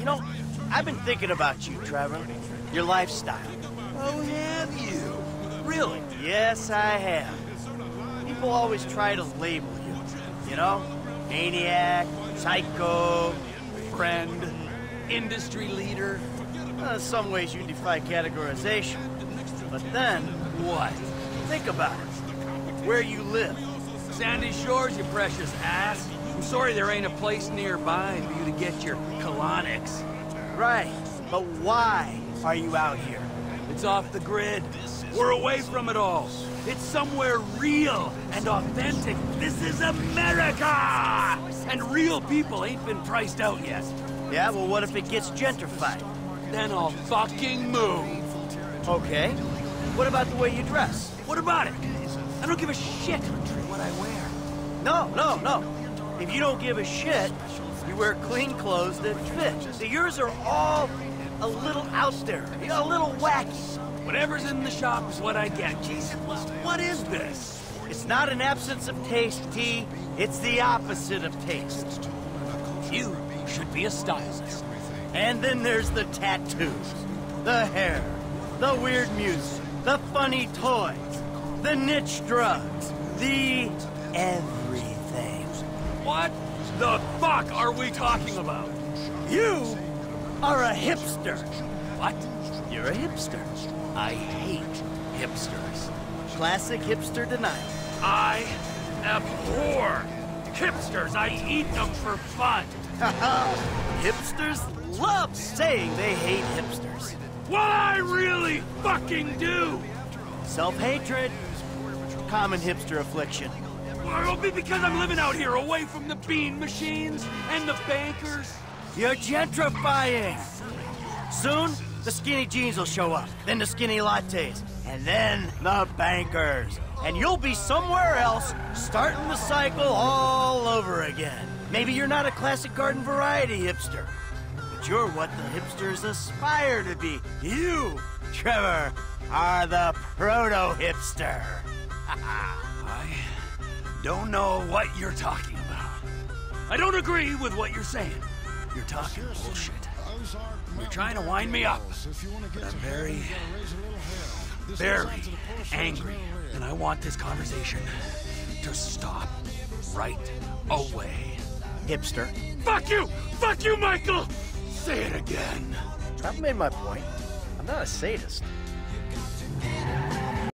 You know, I've been thinking about you, Trevor. Your lifestyle. Oh, have you? Really? Yes, I have. People always try to label you. You know? Maniac, psycho, Friend, industry leader. Uh, some ways you defy categorization. But then, What? think about it. Where you live. Sandy Shores, you precious ass. I'm sorry there ain't a place nearby for you to get your colonics. Right. But why are you out here? It's off the grid. We're away from it all. It's somewhere real and authentic. This is America! And real people ain't been priced out yet. Yeah, well, what if it gets gentrified? Then I'll fucking move. Okay. What about the way you dress? What about it? I don't give a shit what I wear. No, no, no. If you don't give a shit, you wear clean clothes that fit. So yours are all a little out there, a little wacky. Whatever's in the shop is what I get. Jesus, what is this? It's not an absence of taste, T. It's the opposite of taste. You should be a stylist. And then there's the tattoos, the hair, the weird music, the funny toys, the niche drugs, the everything. What the fuck are we talking about? You are a hipster. What? You're a hipster. I hate hipsters. Classic hipster denial. I abhor hipsters. I eat them for fun. Hipsters love saying they hate hipsters. What I really fucking do. Self-hatred, common hipster affliction. Well, it'll be because I'm living out here away from the bean machines and the bankers. You're gentrifying. Soon, the skinny jeans will show up, then the skinny lattes, and then the bankers. And you'll be somewhere else, starting the cycle all over again. Maybe you're not a classic garden variety hipster, but you're what the hipsters aspire to be. You, Trevor, are the proto-hipster. I don't know what you're talking about. I don't agree with what you're saying. You're talking bullshit. You're trying to wind me up. But I'm very, very angry. And I want this conversation to stop right away. Hipster. Fuck you! Fuck you, Michael! Say it again. I've made my point. I'm not a sadist.